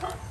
Huh.